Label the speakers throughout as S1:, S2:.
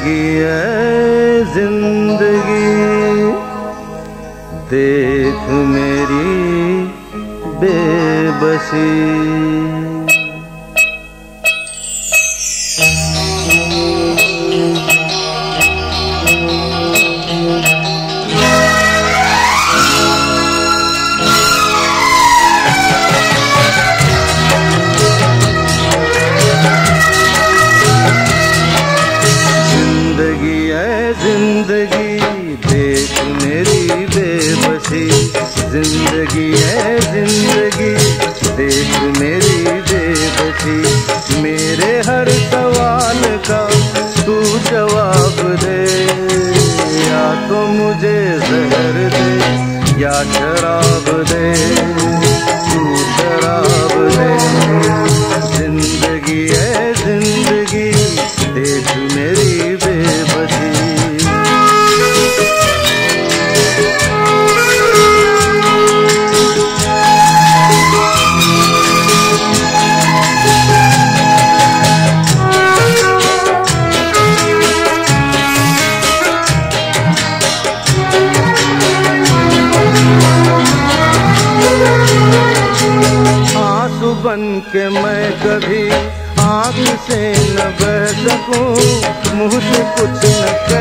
S1: ज़िंदगी है ज़िंदगी। देख मेरी बेबसी। ज़िंदगी, देख मेरी बेबसी। ज़िंदगी है ज़िंदगी, देख मेरी बेबसी। मेरे हर सवाल का तू जवाब दे। या तो मुझे जहर दे या शराब दे। बन के मैं कभी आग से न बह सकूँ। मुझे कुछ न कह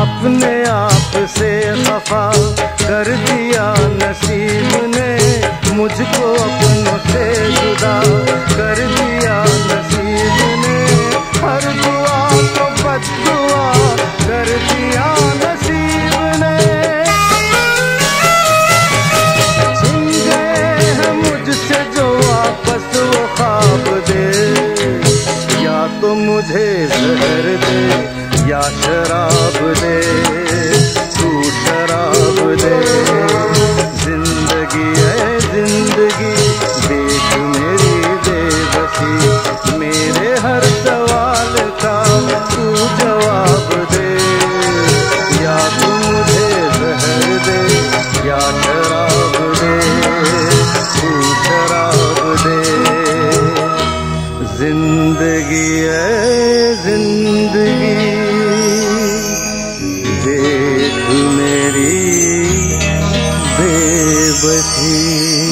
S1: अपने आप से खफा या शराब दे, तू शराब दे। ज़िंदगी है ज़िंदगी, देख मेरी बेबसी। मेरे हर सवाल का तू जवाब दे। या तू मुझे जहर दे, या शराब दे, तू शराब दे। ज़िंदगी है ज़िंदगी। थे